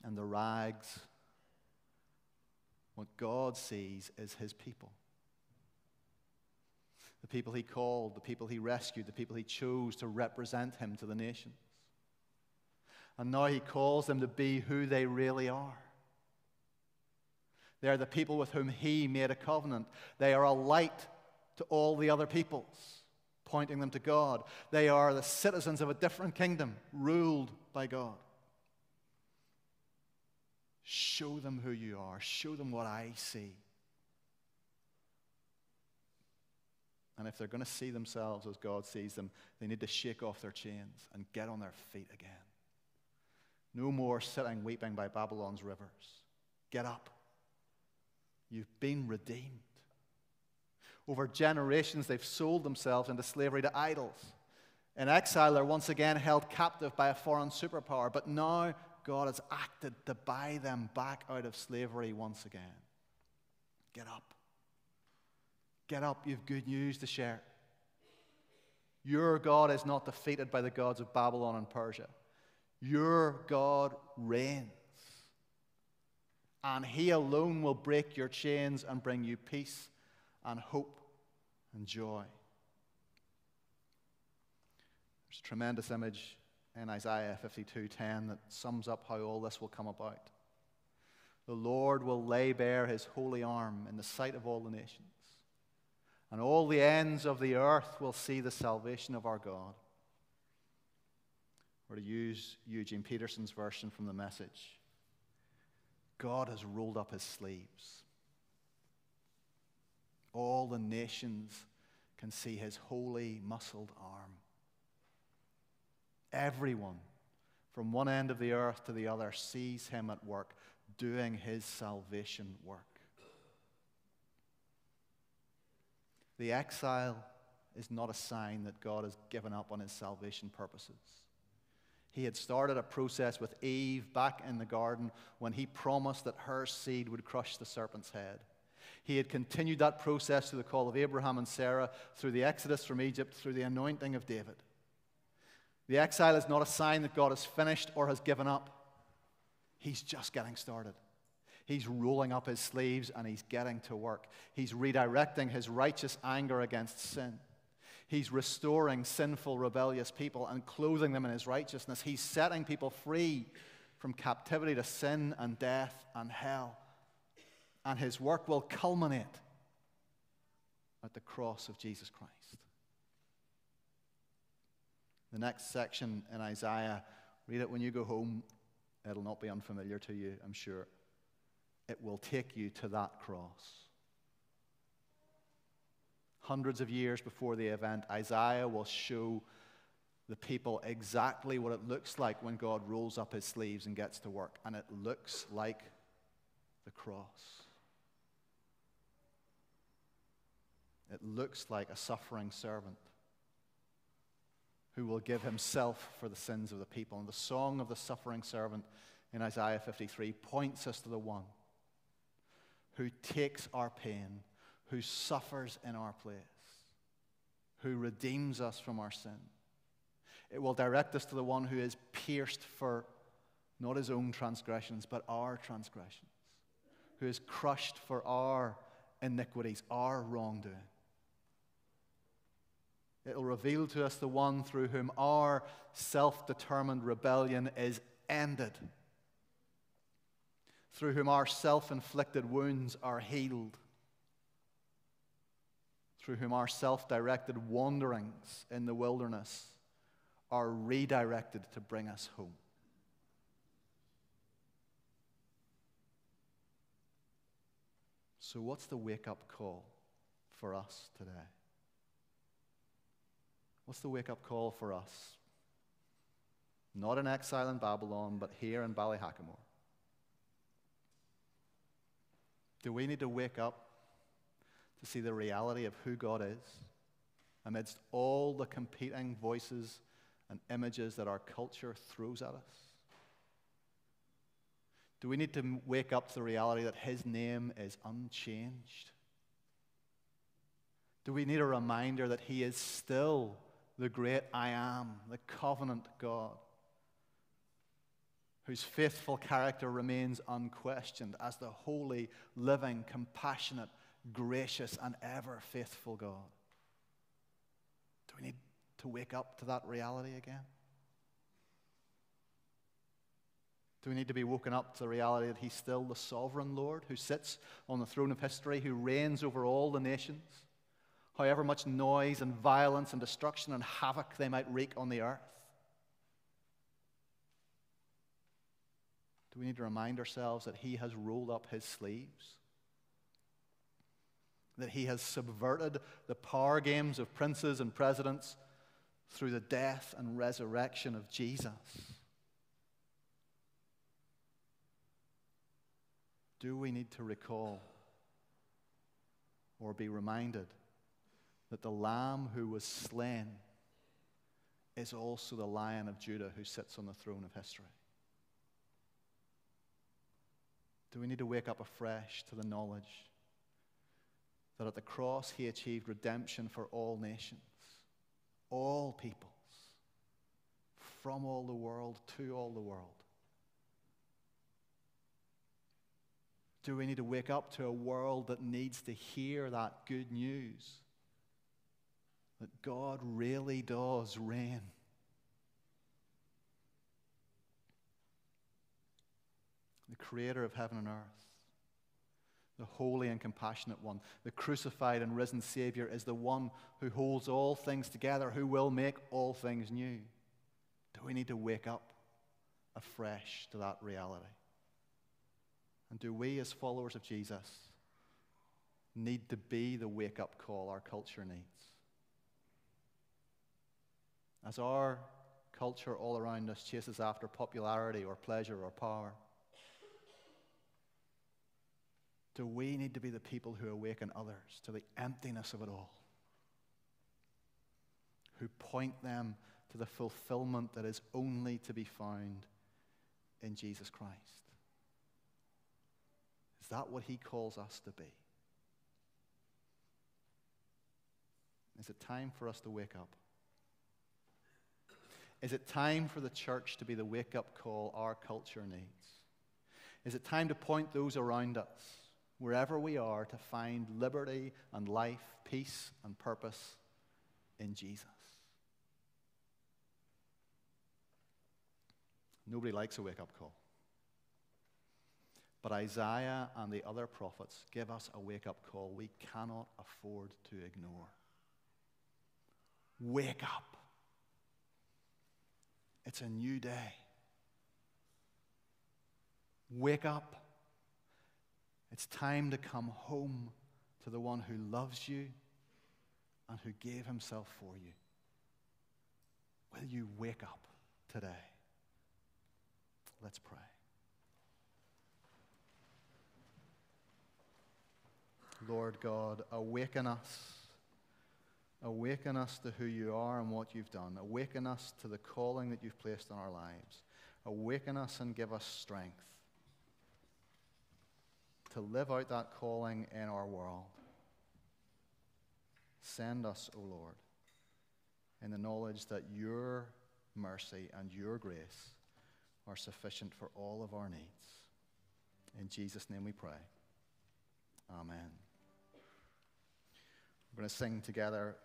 and the rags, what God sees is his people. The people he called, the people he rescued, the people he chose to represent him to the nations. And now he calls them to be who they really are. They are the people with whom he made a covenant. They are a light to all the other peoples, pointing them to God. They are the citizens of a different kingdom, ruled by God. Show them who you are, show them what I see. And if they're going to see themselves as God sees them, they need to shake off their chains and get on their feet again. No more sitting weeping by Babylon's rivers. Get up. You've been redeemed. Over generations, they've sold themselves into slavery to idols. In exile, they're once again held captive by a foreign superpower, but now God has acted to buy them back out of slavery once again. Get up. Get up, you've good news to share. Your God is not defeated by the gods of Babylon and Persia. Your God reigns. And He alone will break your chains and bring you peace and hope and joy. There's a tremendous image in Isaiah 52:10 that sums up how all this will come about. The Lord will lay bare his holy arm in the sight of all the nations and all the ends of the earth will see the salvation of our God. Or to use Eugene Peterson's version from the message, God has rolled up his sleeves. All the nations can see his holy, muscled arm. Everyone, from one end of the earth to the other, sees him at work doing his salvation work. The exile is not a sign that God has given up on his salvation purposes. He had started a process with Eve back in the garden when he promised that her seed would crush the serpent's head. He had continued that process through the call of Abraham and Sarah, through the exodus from Egypt, through the anointing of David. The exile is not a sign that God has finished or has given up. He's just getting started. He's rolling up his sleeves and he's getting to work. He's redirecting his righteous anger against sin. He's restoring sinful, rebellious people and clothing them in his righteousness. He's setting people free from captivity to sin and death and hell. And his work will culminate at the cross of Jesus Christ. The next section in Isaiah, read it when you go home. It'll not be unfamiliar to you, I'm sure it will take you to that cross. Hundreds of years before the event, Isaiah will show the people exactly what it looks like when God rolls up his sleeves and gets to work. And it looks like the cross. It looks like a suffering servant who will give himself for the sins of the people. And the song of the suffering servant in Isaiah 53 points us to the one who takes our pain, who suffers in our place, who redeems us from our sin. It will direct us to the one who is pierced for not his own transgressions, but our transgressions, who is crushed for our iniquities, our wrongdoing. It will reveal to us the one through whom our self determined rebellion is ended through whom our self inflicted wounds are healed, through whom our self directed wanderings in the wilderness are redirected to bring us home. So, what's the wake up call for us today? What's the wake up call for us? Not in exile in Babylon, but here in Ballyhackamore. Do we need to wake up to see the reality of who God is amidst all the competing voices and images that our culture throws at us? Do we need to wake up to the reality that His name is unchanged? Do we need a reminder that He is still the great I am, the covenant God, whose faithful character remains unquestioned as the holy, living, compassionate, gracious, and ever faithful God? Do we need to wake up to that reality again? Do we need to be woken up to the reality that He's still the sovereign Lord who sits on the throne of history, who reigns over all the nations, however much noise and violence and destruction and havoc they might wreak on the earth? Do we need to remind ourselves that He has rolled up His sleeves? That He has subverted the power games of princes and presidents through the death and resurrection of Jesus? do we need to recall or be reminded that the Lamb who was slain is also the Lion of Judah who sits on the throne of history? Do we need to wake up afresh to the knowledge that at the cross he achieved redemption for all nations, all peoples, from all the world to all the world? Do we need to wake up to a world that needs to hear that good news? That God really does reign. The creator of heaven and earth, the holy and compassionate one, the crucified and risen Savior is the one who holds all things together, who will make all things new. Do we need to wake up afresh to that reality? And do we, as followers of Jesus, need to be the wake up call our culture needs? As our culture all around us chases after popularity or pleasure or power, do we need to be the people who awaken others to the emptiness of it all? Who point them to the fulfillment that is only to be found in Jesus Christ? Is that what He calls us to be? Is it time for us to wake up? Is it time for the church to be the wake up call our culture needs? Is it time to point those around us, wherever we are, to find liberty and life, peace and purpose in Jesus? Nobody likes a wake up call. But Isaiah and the other prophets give us a wake up call we cannot afford to ignore. Wake up. It's a new day. Wake up. It's time to come home to the one who loves you and who gave himself for you. Will you wake up today? Let's pray. Lord God, awaken us. Awaken us to who you are and what you've done. Awaken us to the calling that you've placed on our lives. Awaken us and give us strength to live out that calling in our world. Send us, O Lord, in the knowledge that your mercy and your grace are sufficient for all of our needs. In Jesus' name we pray. Amen. We're going to sing together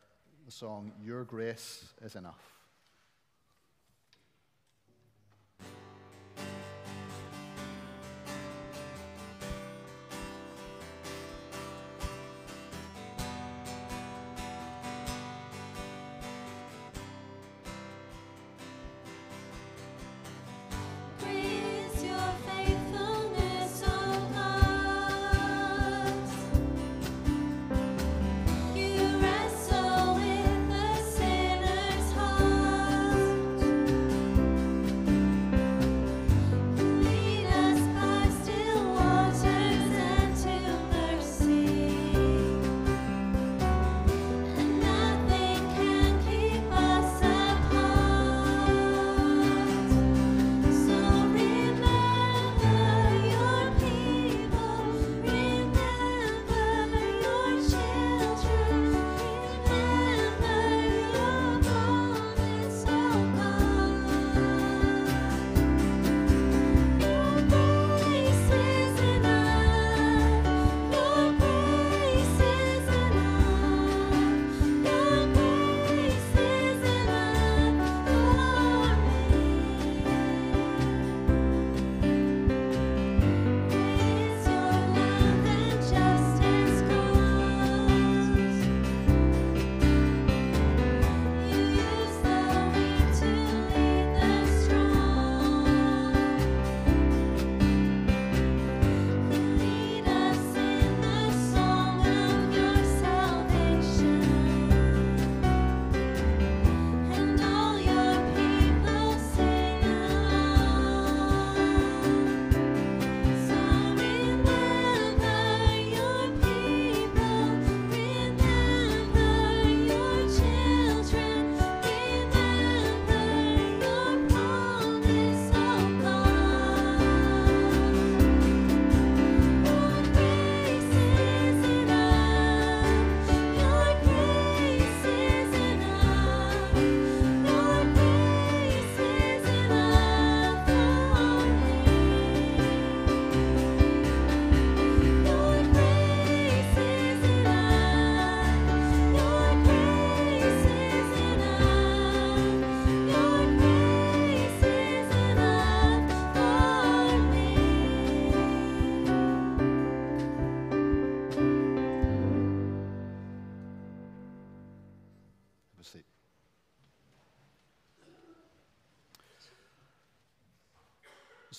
the song, Your Grace is Enough.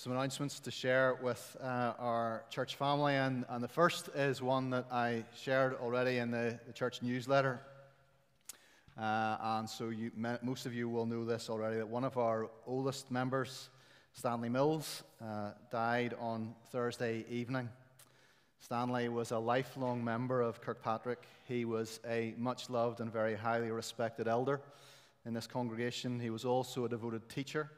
Some announcements to share with uh, our church family, and, and the first is one that I shared already in the, the church newsletter. Uh, and so you, most of you will know this already that one of our oldest members, Stanley Mills, uh, died on Thursday evening. Stanley was a lifelong member of Kirkpatrick. He was a much loved and very highly respected elder in this congregation. He was also a devoted teacher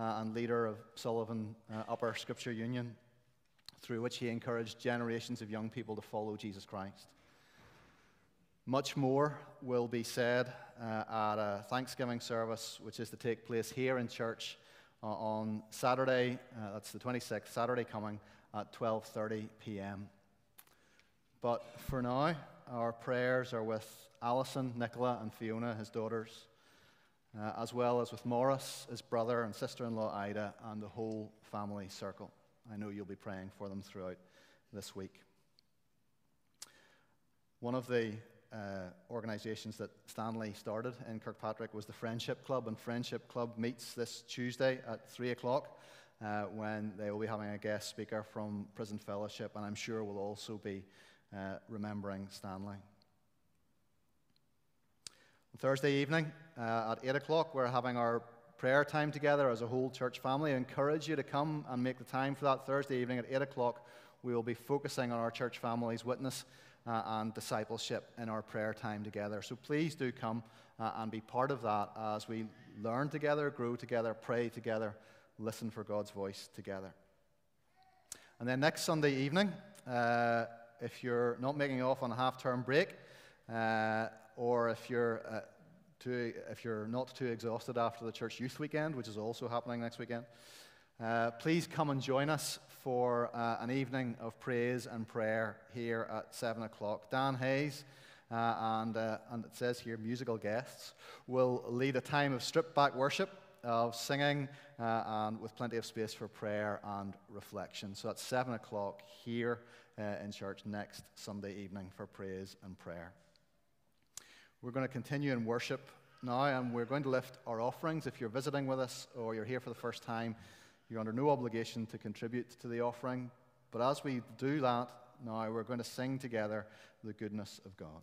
uh, and leader of Sullivan uh, Upper Scripture Union, through which he encouraged generations of young people to follow Jesus Christ. Much more will be said uh, at a Thanksgiving service, which is to take place here in church uh, on Saturday. Uh, that's the 26th, Saturday coming at 12:30 p.m. But for now, our prayers are with Alison, Nicola, and Fiona, his daughters uh, as well as with Morris, his brother and sister in law Ida, and the whole family circle. I know you'll be praying for them throughout this week. One of the uh, organizations that Stanley started in Kirkpatrick was the Friendship Club, and Friendship Club meets this Tuesday at 3 o'clock. Uh, when they will be having a guest speaker from Prison Fellowship, and I'm sure we'll also be uh, remembering Stanley. On Thursday evening uh, at 8 o'clock, we're having our prayer time together as a whole church family. I encourage you to come and make the time for that Thursday evening at 8 o'clock. We will be focusing on our church family's witness uh, and discipleship in our prayer time together. So please do come uh, and be part of that as we learn together, grow together, pray together, listen for God's voice together. And then next Sunday evening, uh, if you're not making off on a half term break, uh, or if you're, uh, too, if you're not too exhausted after the church youth weekend, which is also happening next weekend, uh, please come and join us for uh, an evening of praise and prayer here at 7 o'clock. Dan Hayes, uh, and, uh, and it says here musical guests, will lead a time of stripped back worship, of singing, uh, and with plenty of space for prayer and reflection. So at 7 o'clock here in church next Sunday evening for praise and prayer. We're going to continue in worship now, and we're going to lift our offerings. If you're visiting with us or you're here for the first time, you're under no obligation to contribute to the offering. But as we do that now, we're going to sing together the goodness of God.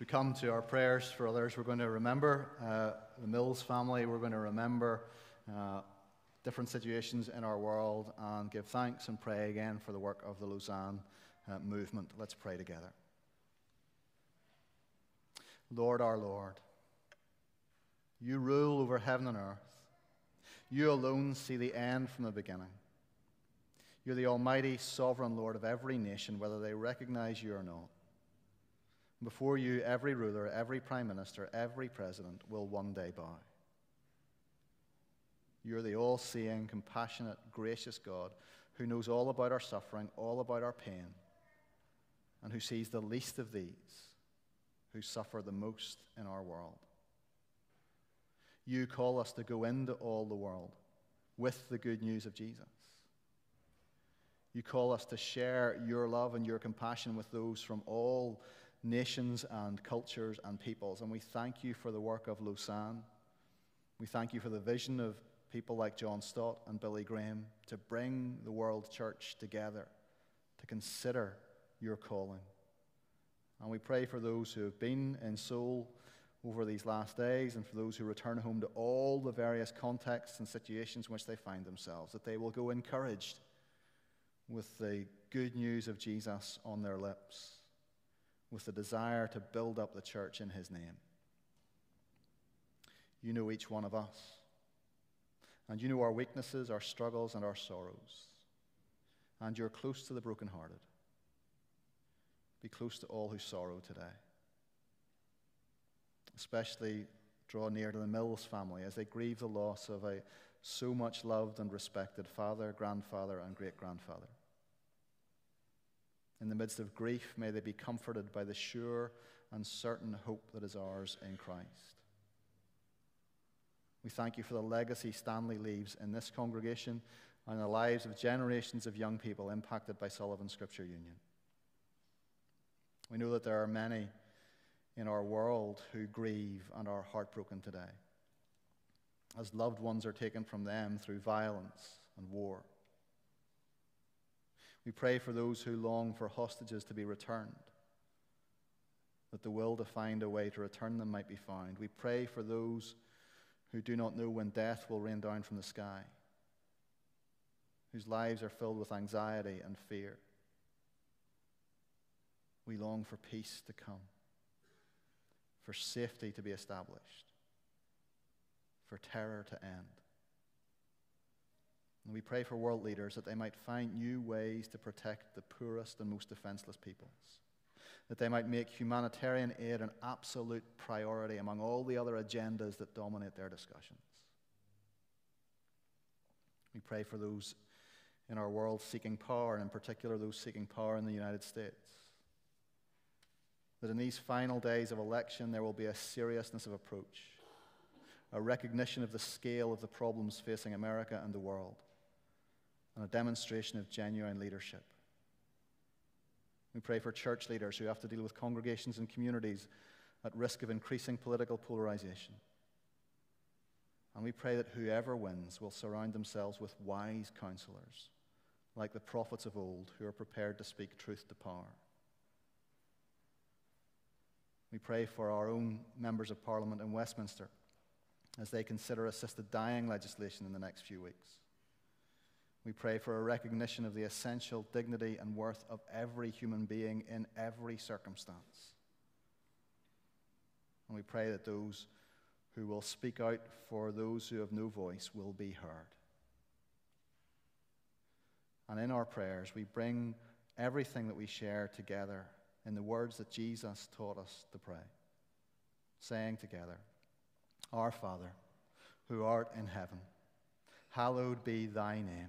We come to our prayers for others, we're going to remember uh, the Mills family, we're going to remember uh, different situations in our world and give thanks and pray again for the work of the Lausanne uh, movement. Let's pray together. Lord our Lord, you rule over heaven and earth. You alone see the end from the beginning. You're the almighty sovereign Lord of every nation, whether they recognize you or not. Before you, every ruler, every prime minister, every president will one day bow. You're the all seeing, compassionate, gracious God who knows all about our suffering, all about our pain, and who sees the least of these who suffer the most in our world. You call us to go into all the world with the good news of Jesus. You call us to share your love and your compassion with those from all nations and cultures and peoples. And we thank you for the work of Lausanne. We thank you for the vision of people like John Stott and Billy Graham to bring the world church together, to consider your calling. And we pray for those who have been in Seoul over these last days and for those who return home to all the various contexts and situations in which they find themselves, that they will go encouraged with the good news of Jesus on their lips with the desire to build up the church in his name. You know each one of us. And you know our weaknesses, our struggles, and our sorrows. And you're close to the brokenhearted. Be close to all who sorrow today. Especially draw near to the Mills family as they grieve the loss of a so much loved and respected father, grandfather, and great grandfather. In the midst of grief, may they be comforted by the sure and certain hope that is ours in Christ. We thank you for the legacy Stanley leaves in this congregation and the lives of generations of young people impacted by Sullivan Scripture Union. We know that there are many in our world who grieve and are heartbroken today, as loved ones are taken from them through violence and war. We pray for those who long for hostages to be returned, that the will to find a way to return them might be found. We pray for those who do not know when death will rain down from the sky, whose lives are filled with anxiety and fear. We long for peace to come, for safety to be established, for terror to end. And we pray for world leaders that they might find new ways to protect the poorest and most defenseless peoples, that they might make humanitarian aid an absolute priority among all the other agendas that dominate their discussions. We pray for those in our world seeking power, and in particular those seeking power in the United States. That in these final days of election, there will be a seriousness of approach, a recognition of the scale of the problems facing America and the world and a demonstration of genuine leadership. We pray for church leaders who have to deal with congregations and communities at risk of increasing political polarization. And we pray that whoever wins will surround themselves with wise counselors, like the prophets of old, who are prepared to speak truth to power. We pray for our own members of Parliament in Westminster as they consider assisted dying legislation in the next few weeks. We pray for a recognition of the essential dignity and worth of every human being in every circumstance. And we pray that those who will speak out for those who have no voice will be heard. And in our prayers, we bring everything that we share together in the words that Jesus taught us to pray, saying together, Our Father, who art in heaven, hallowed be thy name.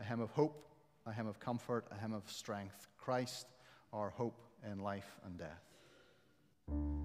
a hymn of hope, a hymn of comfort, a hymn of strength. Christ, our hope in life and death.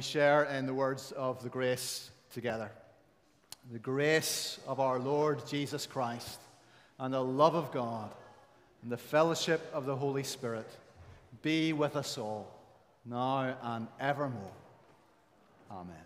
Share in the words of the grace together. The grace of our Lord Jesus Christ, and the love of God, and the fellowship of the Holy Spirit be with us all, now and evermore. Amen.